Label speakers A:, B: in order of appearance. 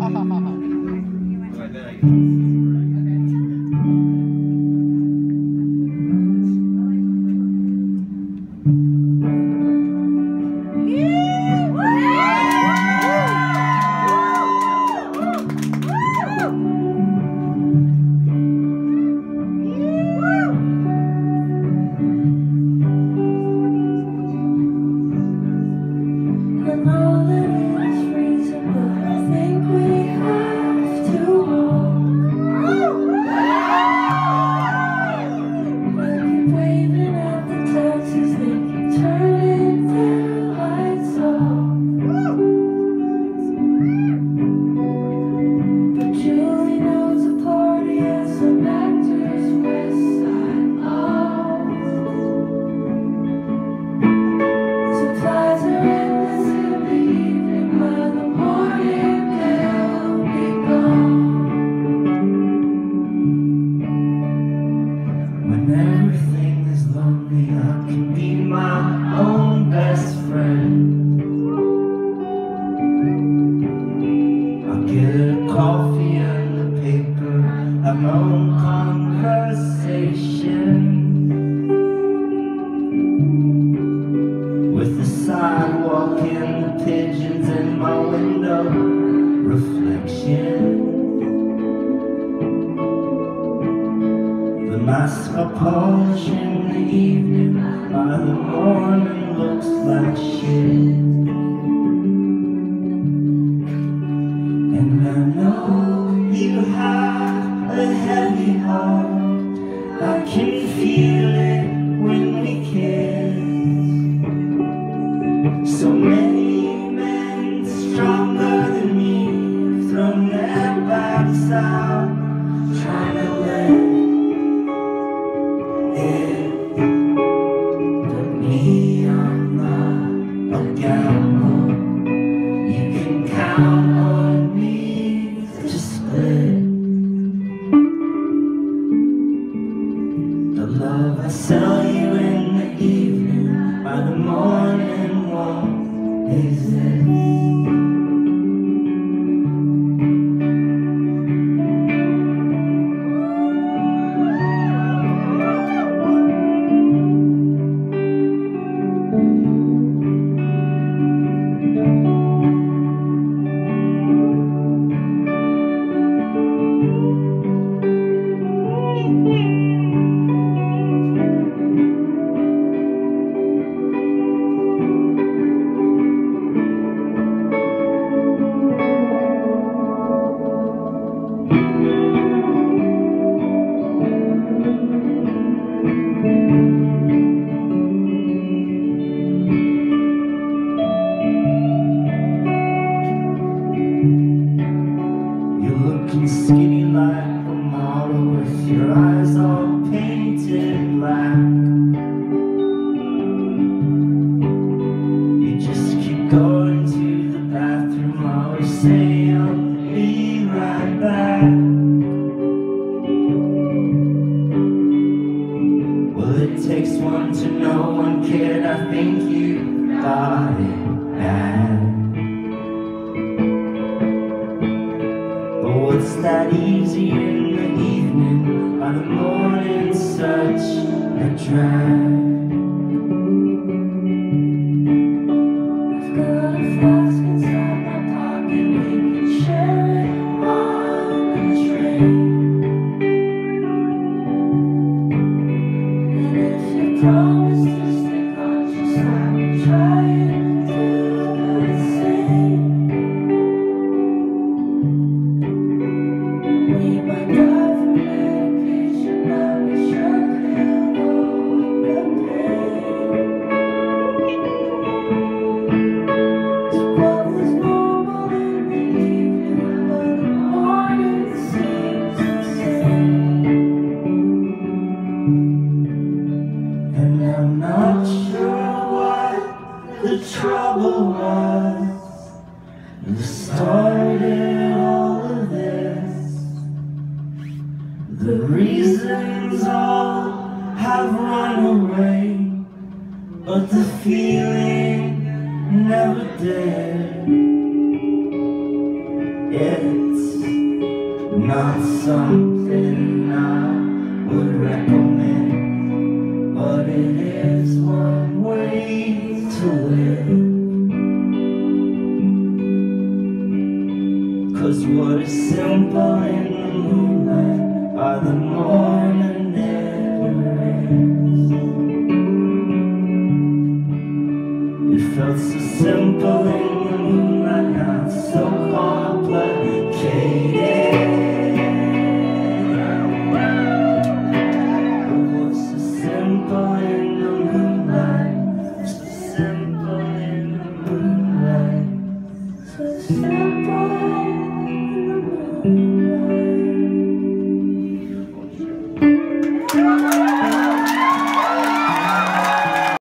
A: ha ha ha
B: my window reflection. The mask appalls in the evening By the morning looks like shit. And I know you have a heavy heart. I can feel love, I saw you in the evening By the morning warmth is this looking skinny like a model with your eyes all painted black. You just keep going to the bathroom, always saying I'll be right back. Well, it takes one to know one kid, I think In such a drag. the trouble was that started all of this. The reasons all have run away, but the feeling never did. It's not something I would recommend, but it is one.